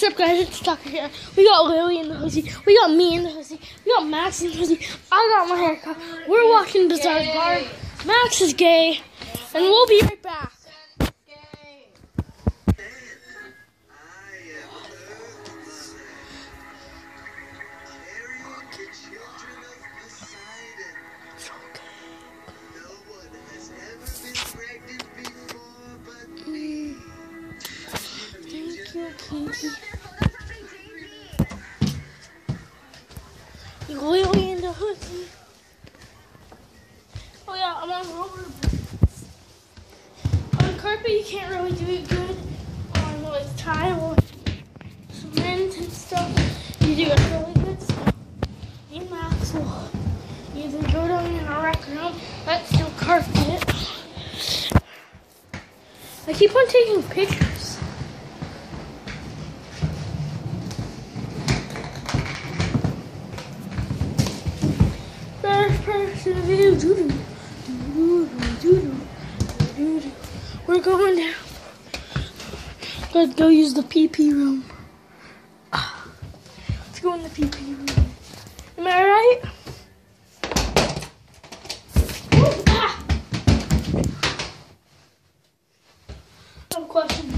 What's up, guys? It's Tucker here. We got Lily in the hoodie. We got me in the hoodie. We got Max in the hoodie. I got my haircut. We're walking to Bazaar Bar. Max is gay, and we'll be right back. Lily in the hoodie. Oh yeah, I'm on rollerblades. On carpet, you can't really do it good. On like tile, cement and stuff, you do it really good. Me and Max will either go down in a rec room, that's still carpet. I keep on taking pictures. We're going down. Let's go use the PP room. Let's go in the PP room. Am I right? A question.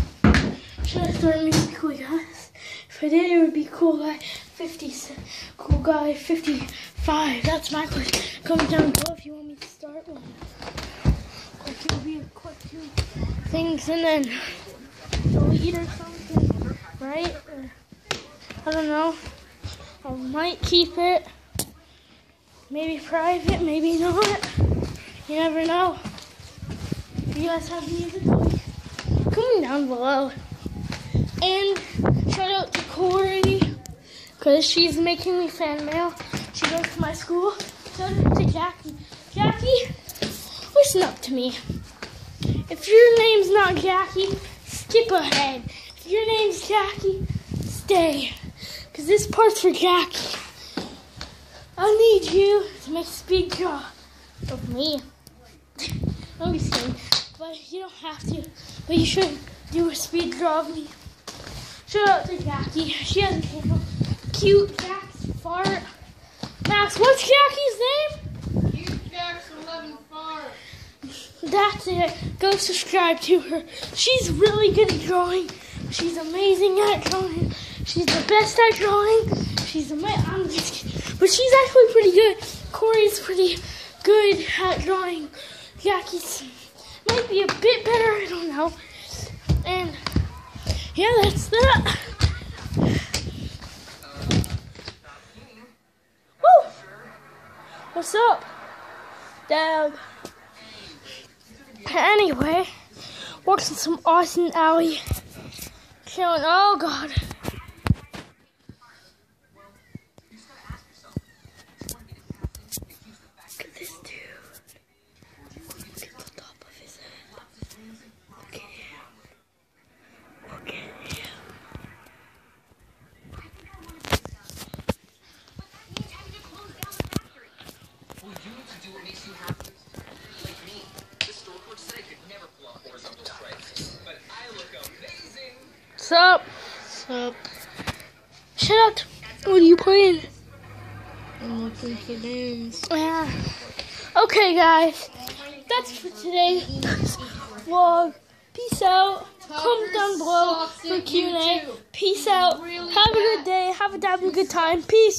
Should I start music cool guys? If I did, it would be cool guy 50. Cool guy 55. That's my question. Comment down below if you want me to start one. Like it be a quick two things and then delete or something, right? Or, I don't know. I might keep it. Maybe private, maybe not. You never know. If you guys have music, comment down below. And shout out to Corey, because she's making me fan mail. She goes to my school. Out to Jackie. Jackie, listen up to me. If your name's not Jackie, skip ahead. If your name's Jackie, stay. Because this part's for Jackie. I need you to make a speed draw of me. Don't be silly. But you don't have to. But you should do a speed draw of me. Shout out to Jackie. She has a. Cute. What's Jackie's name? That's it. Go subscribe to her. She's really good at drawing. She's amazing at drawing. She's the best at drawing. She's amazing. I'm just kidding. But she's actually pretty good. Corey's pretty good at drawing. Jackie's might be a bit better. I don't know. And yeah, that's that. What's up, Dad? Anyway, watching some Austin Alley. Chilling. Oh God. Sup? Sup? Shut up. What are you playing? Oh, I'm looking for names. Yeah. Okay, guys. That's for today's vlog. Peace out. Comment down below for Q&A. Peace out. Have a good day. Have a damn good time. Peace.